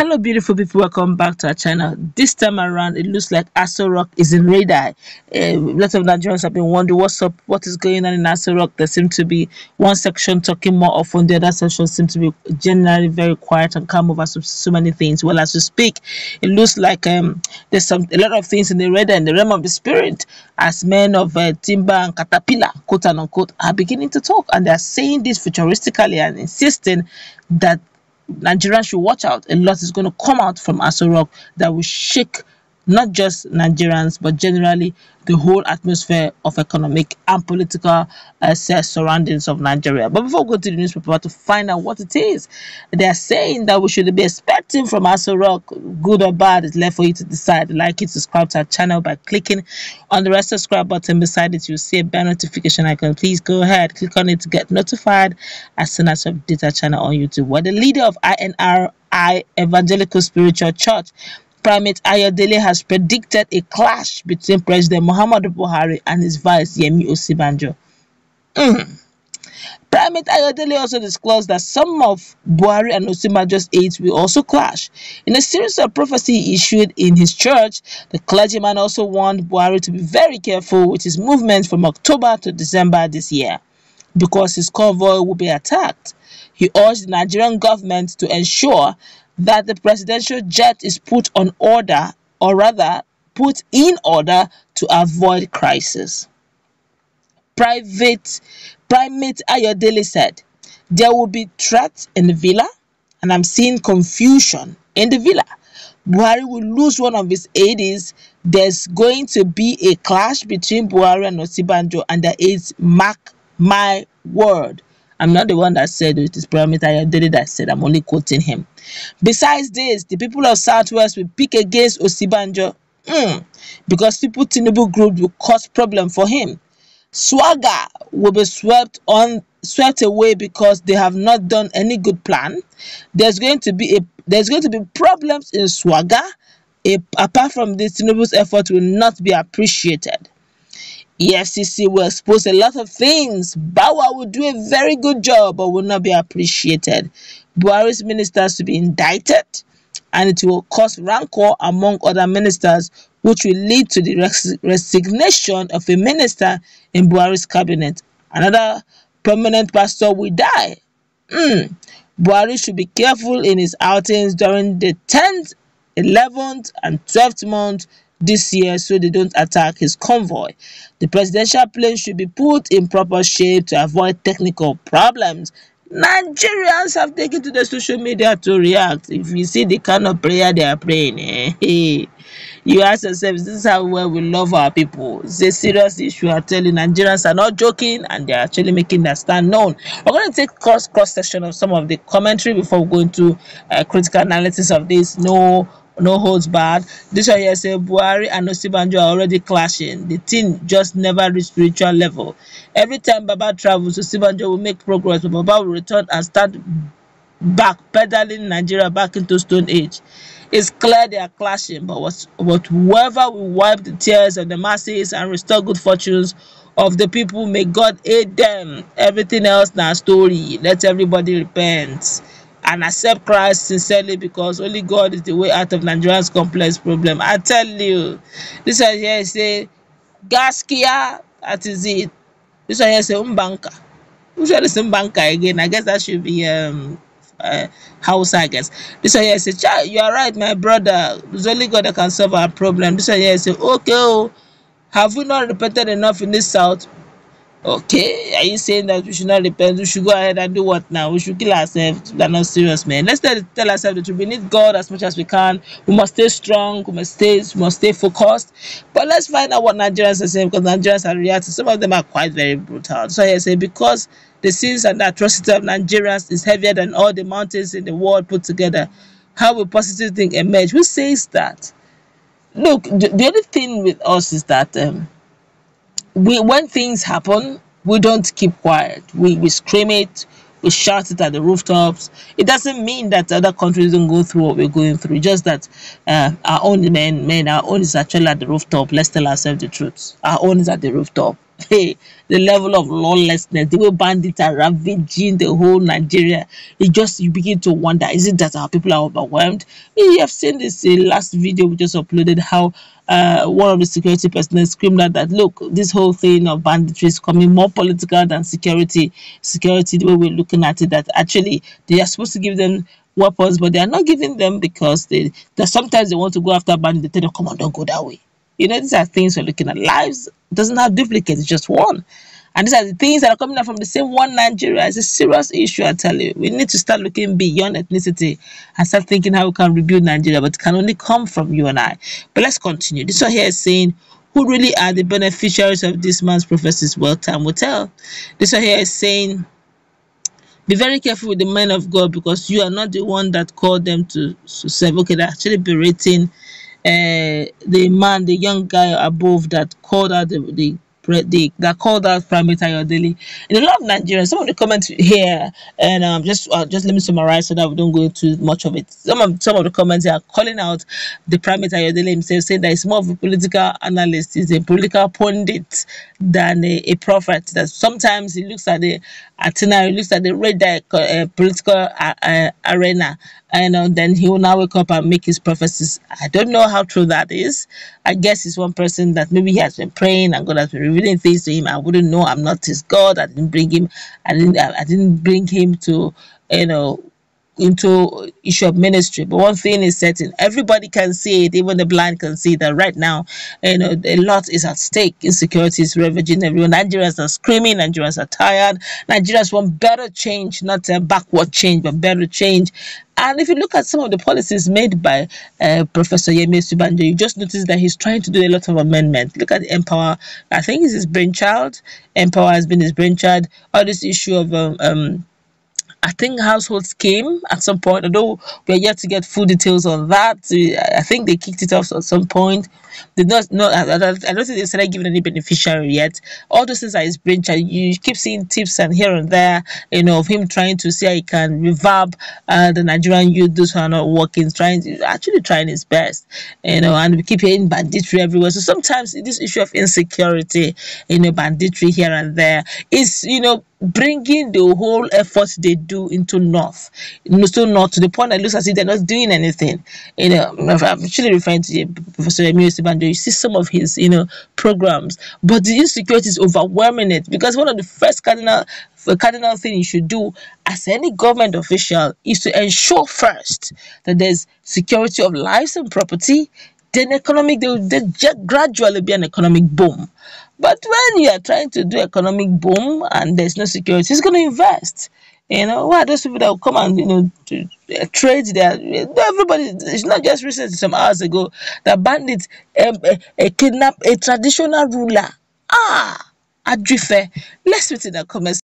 Hello, beautiful people. Welcome back to our channel. This time around, it looks like Aso Rock is in radar. Uh, lots of Nigerians have been wondering what's up, what is going on in Aso Rock. There seems to be one section talking more often, the other section seems to be generally very quiet and calm over so, so many things. Well, as we speak, it looks like um, there's some a lot of things in the radar in the realm of the spirit as men of uh, timber and caterpillar, quote unquote, are beginning to talk and they are saying this futuristically and insisting that Nigerians should watch out. A lot is going to come out from Aso Rock that will shake not just Nigerians, but generally the whole atmosphere of economic and political uh, surroundings of Nigeria. But before we go to the newspaper to find out what it is, they are saying that we should be expecting from Aso Rock, good or bad, it's left for you to decide. Like it, subscribe to our channel by clicking on the red subscribe button beside it. You'll see a bell notification icon. Please go ahead, click on it to get notified as soon as we update our channel on YouTube. We're the leader of INRI Evangelical Spiritual Church Primate Ayodele has predicted a clash between President Muhammadu Buhari and his vice Yemi Osinbajo. Mm. Primate Ayodele also disclosed that some of Buhari and Osinbajo's aides will also clash. In a series of prophecy issued in his church, the clergyman also warned Buhari to be very careful with his movements from October to December this year because his convoy will be attacked. He urged the Nigerian government to ensure that the presidential jet is put on order, or rather, put in order to avoid crisis. Private Primate Ayodele said, there will be threats in the villa, and I'm seeing confusion in the villa. Buhari will lose one of his aides. There's going to be a clash between Buhari and Osinbajo, and the aides mark my word. I'm not the one that said it is Primate Ayodele that said I'm only quoting him. Besides this, the people of Southwest will pick against Osinbajo mm, because people Tinubu group will cause problem for him. SWAGA will be swept on swept away because they have not done any good plan. There's going to be a there's going to be problems in SWAGA. A, apart from this, Tinubu's effort will not be appreciated. EFCC will expose a lot of things. Bawa will do a very good job but will not be appreciated. Buhari's ministers to be indicted and it will cause rancor among other ministers which will lead to the res resignation of a minister in Buhari's cabinet. Another prominent pastor will die. Mm. Buhari should be careful in his outings during the 10th, 11th and 12th month this year so they don't attack his convoy. The presidential plane should be put in proper shape to avoid technical problems. Nigerians have taken to the social media to react. If you see the kind of prayer they are praying, eh, you ask yourself, this is how well we love our people. It's a serious issue. I tell telling Nigerians are not joking and they're actually making their stand known. We're going to take cross cross section of some of the commentary before we go into uh, critical analysis of this. No no holds barred. This here say Buhari and Osinbajo are already clashing. The team just never reach spiritual level. Every time Baba travels, Osinbajo will make progress, but Baba will return and start back pedaling Nigeria back into stone age. It's clear they are clashing, but, what, but whoever will wipe the tears of the masses and restore good fortunes of the people, may God aid them. Everything else now story. Let everybody repent and accept Christ sincerely because only God is the way out of Nigeria's complex problem. I tell you, this one here say Gaskia, that is it. This one here say Umbanka. Which one is Umbanka again? I guess that should be um uh, house, I guess. This one here say, you are right, my brother. There's only God that can solve our problem. This one here say, okay, oh, have we not repented enough in this south? Okay, are you saying that we should not repent? We should go ahead and do what now? We should kill ourselves. We're not serious, man. Let's tell, tell ourselves truth. We need God as much as we can. We must stay strong. We must stay, we must stay focused. But let's find out what Nigerians are saying because Nigerians are reacting. Some of them are quite very brutal. So I say because the sins and the atrocity of Nigerians is heavier than all the mountains in the world put together. How will positive thing emerge? Who says that? Look, the, the only thing with us is that. Um, we when things happen, we don't keep quiet. We we scream it, we shout it at the rooftops. It doesn't mean that other countries don't go through what we're going through. Just that uh, our own men, men, our own is actually at the rooftop. Let's tell ourselves the truth. Our own is at the rooftop. hey, the level of lawlessness, the way bandits are ravaging the whole Nigeria, it just you begin to wonder: is it that our people are overwhelmed? You have seen this uh, last video we just uploaded how uh, one of the security personnel screamed out that look, this whole thing of banditry is coming more political than security. Security, the way we're looking at it, that actually they are supposed to give them weapons, but they are not giving them because they that sometimes they want to go after bandits. They tell them, come on, don't go that way. You know, these are things we're looking at. Lives doesn't have duplicates, just one. And these are the things that are coming out from the same one Nigeria. It's a serious issue, I tell you. We need to start looking beyond ethnicity and start thinking how we can rebuild Nigeria, but it can only come from you and I. But let's continue. This one here is saying, who really are the beneficiaries of this man's prophecies? Well, time will tell. This one here is saying, be very careful with the men of God because you are not the one that called them to, to serve. Okay, they're actually berating uh, the man, the young guy above that called out the, the they that called out Primate Ayodele. In a lot of Nigerians, some of the comments here, and um, just uh, just let me summarize so that we don't go into much of it. Some of some of the comments are calling out the Prime Primate Ayodele himself, saying that he's more of a political analyst, he's a political pundit than a, a prophet. That sometimes he looks at the itinerary, looks at the radar uh, political uh, uh, arena, and uh, then he will now wake up and make his prophecies. I don't know how true that is. I guess it's one person that maybe he has been praying and God has been revealing things to him. I wouldn't know. I'm not his God. I didn't bring him. I didn't. I didn't bring him to, you know, into issue of ministry. But one thing is certain, everybody can see it, even the blind can see that right now, you know, a lot is at stake. Insecurity is ravaging everyone. Nigerians are screaming, Nigerians are tired. Nigerians want better change, not a backward change, but better change. And if you look at some of the policies made by uh, Professor Yemi Osinbajo, you just notice that he's trying to do a lot of amendment. Look at N-Power. I think it's his brainchild. N-Power has been his brainchild. All this issue of um, um I think households came at some point, although we are yet to get full details on that. I think they kicked it off at some point. They not no, I, I don't think they started giving any beneficiary yet. All those things are his brainchild. You keep seeing tips and here and there, you know, of him trying to see how he can reverb uh, the Nigerian youth, those who are not working, trying to actually trying his best, you know, and we keep hearing banditry everywhere. So sometimes this issue of insecurity, you know, banditry here and there is, you know, bringing the whole effort they do into north so north to the point that looks as if they're not doing anything you know i'm actually referring to professor Yemi Osinbajo. you see some of his you know programs but the insecurity is overwhelming it because one of the first cardinal cardinal thing you should do as any government official is to ensure first that there's security of lives and property then economic there will gradually be an economic boom but when you are trying to do economic boom and there's no security, who's going to invest? You know, why those people that will come and, you know, to, uh, trade there? Everybody, it's not just recently, some hours ago, that bandits um, a, a kidnap a traditional ruler. Ah, Adrife. Let's put in the comments